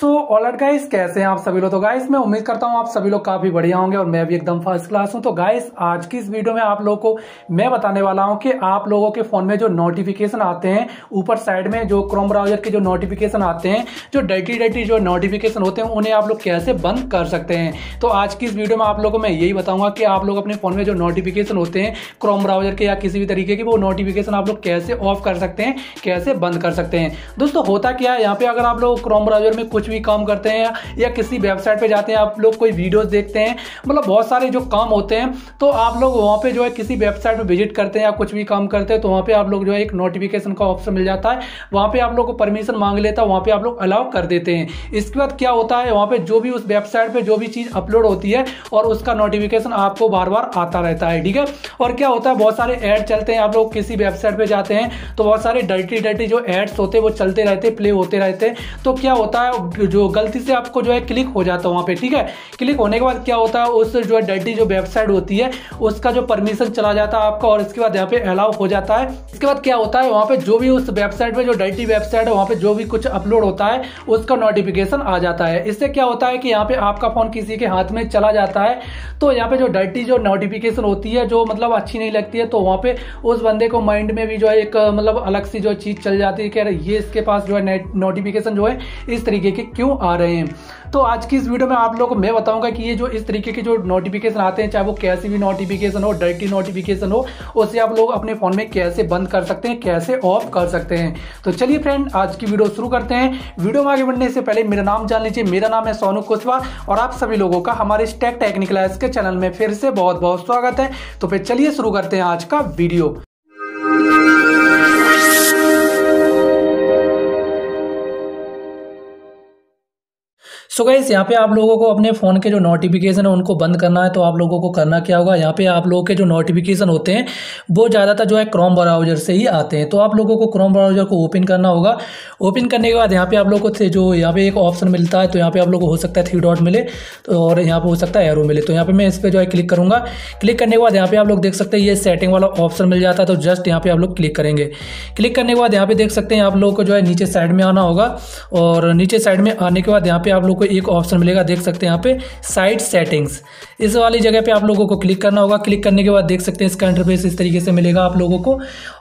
तो already guys कैसे हैं आप सभी लोग? तो गाइस मैं उम्मीद करता हूँ आप सभी लोग काफ़ी बढ़िया होंगे और मैं भी एकदम फ़र्स्ट क्लास हूँ। तो गाइस आज की इस वीडियो में आप लोगों को मैं बताने वाला हूँ कि आप लोगों के फ़ोन में जो नोटिफिकेशन आते हैं, ऊपर साइड में जो क्रोम ब्राउज़र के जो नोटिफिकेशन आते हैं, जो डर्टी डर्टी जो नोटिफिकेशन होते हैं, उन्हें आप लोग कैसे बंद कर सकते हैं? तो आज की इस वीडियो में आप लोगों को मैं यही बताऊँगा कि आप लोग अपने फ़ोन में जो नोटिफिकेशन होते हैं क्रोम ब्राउज़र के या किसी भी तरीके के, वो नोटिफिकेशन आप लोग कैसे ऑफ़ कर सकते हैं, कैसे बंद कर सकते हैं? दोस्तों, होता क्या है? यहाँ पे अगर आप लोग क्रोम ब्राउज़र में कुछ भी काम करते हैं या किसी वेबसाइट पे जाते हैं, आप लोग कोई वीडियोस देखते हैं मतलब बहुत सारे जो काम होते हैं तो आप लोग वहाँ पे जो है किसी वेबसाइट पे विज़िट करते हैं या कुछ भी काम करते हैं तो वहाँ पे आप लोग जो है एक नोटिफिकेशन का ऑप्शन मिल जाता है। वहाँ पे आप लोग को परमिशन मांग लेता है, वहाँ पे आप लोग अलाउ कर देते हैं। इसके बाद क्या होता है, वहाँ पे जो भी उस वेबसाइट पे जो भी चीज़ अपलोड होती है, और उसका नोटिफिकेशन आपको बार बार आता रहता है, ठीक है? और क्या होता है, बहुत सारे एड चलते हैं, आप लोग किसी वेबसाइट पे जाते हैं तो बहुत सारे डर्टी डर्टी जो एड्स होते हैं, वो चलते रहते प्ले होते रहते तो क्या होता है जो गलती से आपको जो है क्लिक हो जाता है वहाँ पे, ठीक है? क्लिक होने के बाद क्या होता है, उस जो है डर्टी जो वेबसाइट होती है, उसका जो परमिशन चला जाता है आपका और इसके बाद यहाँ पे अलाउ हो जाता है। इसके बाद क्या होता है, वहाँ पे जो भी उस वेबसाइट पे जो डर्टी वेबसाइट है, वहाँ पे जो भी कुछ अपलोड होता है, उसका नोटिफिकेशन आ जाता है। इससे क्या होता है कि यहाँ पे आपका फ़ोन किसी के हाथ में चला जाता है तो यहाँ पे जो डर्टी जो नोटिफिकेशन होती है, जो मतलब अच्छी नहीं लगती है तो वहाँ पे उस बंदे को माइंड में भी जो है एक मतलब अलग सी जो चीज़ चल जाती है कि अरे, ये इसके पास जो है नोटिफिकेशन जो है, इस तरीके के क्यों आ रहे हैं? तो आज की इस वीडियो में आप लोगों को मैं बताऊँगा कि ये जो इस तरीके के जो नोटिफिकेशन आते हैं, चाहे वो कैसी भी नोटिफिकेशन हो डायरेक्टली नोटिफिकेशन हो, उसे आप लोग अपने फ़ोन में कैसे बंद कर सकते हैं, कैसे ऑफ़ कर सकते हैं? तो चलिए फ्रेंड आज की वीडियो शुरू करते हैं। वीडियो में आगे बढ़ने से पहले मेरा नाम जान लीजिए। मेरा नाम है सोनू कुशवा और आप सभी लोगों का हमारे स्टेक टेक्निकल के चैनल में फिर से बहुत बहुत स्वागत है। तो फिर चलिए शुरू करते हैं आज का वीडियो। सो गाइस यहाँ पे आप लोगों को अपने फ़ोन के जो नोटिफिकेशन है उनको बंद करना है तो आप लोगों को करना क्या होगा यहाँ पे आप लोगों के जो नोटिफिकेशन होते हैं वो ज़्यादातर जो है क्रोम ब्राउज़र से ही आते हैं तो आप लोगों को क्रोम ब्राउज़र को ओपन करना होगा ओपन करने के बाद यहाँ पे आप लोगों को जो यहाँ पे एक ऑप्शन मिलता है तो यहाँ पे आप लोग को हो सकता है थ्री डॉट मिले तो और यहाँ पे हो सकता है एरो मिले तो यहाँ पे मैं इस पर जो है क्लिक करूँगा क्लिक करने के बाद यहाँ पे आप लोग देख सकते हैं ये सेटिंग वाला ऑप्शन मिल जाता है तो जस्ट यहाँ पे आप लोग क्लिक करेंगे क्लिक करने के बाद यहाँ पे देख सकते हैं आप लोग को जो है नीचे साइड में आना होगा और नीचे साइड में आने के बाद यहाँ पे आप लोग को एक ऑप्शन मिलेगा, देख सकते हैं यहाँ पे साइट सेटिंग्स इस वाली जगह पे आप लोगों को क्लिक करना होगा। क्लिक करने के बाद देख सकते हैं इसका इंटरफेस इस तरीके से मिलेगा आप लोगों को।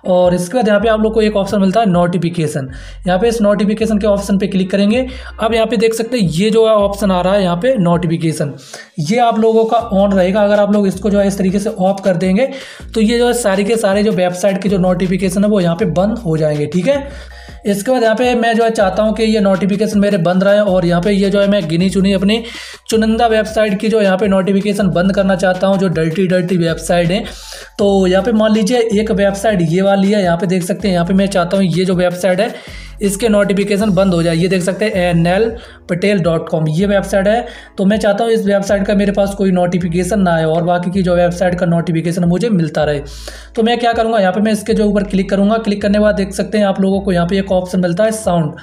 और इसके बाद यहाँ पे आप लोग को एक ऑप्शन मिलता है नोटिफिकेशन यहाँ पे इस नोटिफिकेशन के ऑप्शन पे क्लिक करेंगे। अब यहाँ पे देख सकते हैं ये जो है ऑप्शन आ रहा है यहाँ पे नोटिफिकेशन ये आप लोगों का ऑन रहेगा। अगर आप लोग इसको जो है इस तरीके से ऑफ़ कर देंगे तो ये जो है सारे के सारे जो वेबसाइट के जो नोटिफिकेशन है वो यहाँ पे बंद हो जाएँगे, ठीक है? इसके बाद यहाँ पे मैं जो है चाहता हूँ कि ये नोटिफिकेशन मेरे बंद रहे और यहाँ पे ये जो है मैं गिनी चुनी अपनी चुनिंदा वेबसाइट की जो यहाँ पे नोटिफिकेशन बंद करना चाहता हूँ, जो डल्टी डल्टी वेबसाइट है। तो यहाँ पे मान लीजिए एक वेबसाइट ये वाली है, यहाँ पे देख सकते हैं, यहाँ पे मैं चाहता हूँ ये जो वेबसाइट है इसके नोटिफिकेशन बंद हो जाए। ये देख सकते हैं N L Patel dot com ये वेबसाइट है। तो मैं चाहता हूँ इस वेबसाइट का मेरे पास कोई नोटिफिकेशन ना आए और बाकी की जो वेबसाइट का नोटिफिकेशन मुझे मिलता रहे। तो मैं क्या करूँगा? यहाँ पर मैं इसके जो ऊपर क्लिक करूँगा। क्लिक करने के बाद देख सकते हैं आप लोगों को यहाँ पर एक ऑप्शन मिलता है साउंड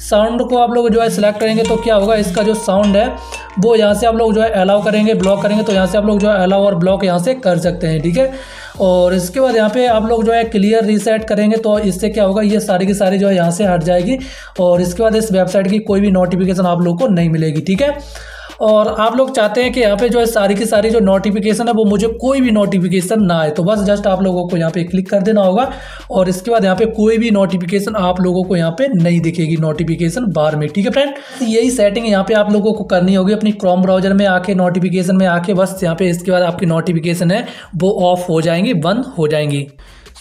साउंड को आप लोग जो है सिलेक्ट करेंगे तो क्या होगा? इसका जो साउंड है वो यहाँ से आप लोग जो है अलाउ करेंगे ब्लॉक करेंगे तो यहाँ से आप लोग जो है अलाउ और ब्लॉक यहाँ से कर सकते हैं, ठीक है? और इसके बाद यहाँ पे आप लोग जो है क्लियर रीसेट करेंगे तो इससे क्या होगा, ये सारी की सारी जो है यहाँ से हट जाएगी और इसके बाद इस वेबसाइट की कोई भी नोटिफिकेशन आप लोग को नहीं मिलेगी, ठीक है? और आप लोग चाहते हैं कि यहाँ पे जो है सारी की सारी जो नोटिफिकेशन है, वो मुझे कोई भी नोटिफिकेशन ना आए। तो बस जस्ट आप लोगों को यहाँ पे क्लिक कर देना होगा और इसके बाद यहाँ पे कोई भी नोटिफिकेशन आप लोगों को यहाँ पे नहीं दिखेगी। नोटिफिकेशन बार में, ठीक है फ्रेंड यही सेटिंग यहाँ पे आप लोगों को करनी होगी अपनी क्रोम ब्राउज़र में आके नोटिफिकेशन में आके, बस यहाँ पे इसके बाद आपकी नोटिफिकेशन है, वो ऑफ़ हो जाएँगी, बंद हो जाएँगी।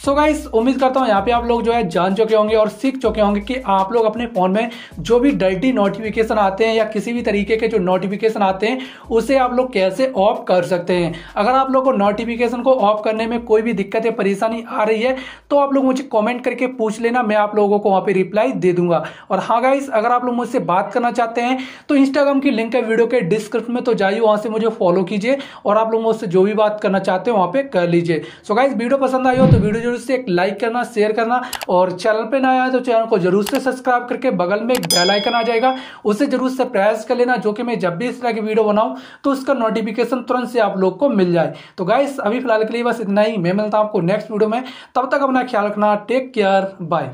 सो so गाइस उम्मीद करता हूँ यहाँ पे आप लोग जो है जान चुके होंगे और सीख चुके होंगे कि आप लोग अपने फ़ोन में जो भी डर्टी नोटिफिकेशन आते हैं या किसी भी तरीके के जो नोटिफिकेशन आते हैं, उसे आप लोग कैसे ऑफ़ कर सकते हैं? अगर आप लोग को नोटिफिकेशन को ऑफ़ करने में कोई भी दिक्कत या परेशानी आ रही है तो आप लोग मुझे कॉमेंट करके पूछ लेना, मैं आप लोगों को वहाँ पर रिप्लाई दे दूँगा। और हाँ गाइस अगर आप लोग मुझसे बात करना चाहते हैं तो इंस्टाग्राम की लिंक है वीडियो के डिस्क्रिप्शन में तो जाइए वहाँ से मुझे फॉलो कीजिए और आप लोग मुझसे जो भी बात करना चाहते हैं, वहाँ पर कर लीजिए। सो गाइस वीडियो पसंद आई हो तो वीडियो ज़रूर से एक लाइक करना शेयर करना और चैनल पर ना आया तो चैनल को ज़रूर से सब्सक्राइब करके बगल में एक बेल आइकन आ जाएगा। उसे ज़रूर से प्रयास कर लेना, जो कि मैं जब भी इस तरह की वीडियो बनाऊँ तो उसका नोटिफिकेशन तुरंत से आप लोग को मिल जाए। तो गाइस अभी फ़िलहाल के लिए बस इतना ही। मैं मिलता हूँ आपको नेक्स्ट वीडियो में। तब तक अपना ख्याल रखना। Take care bye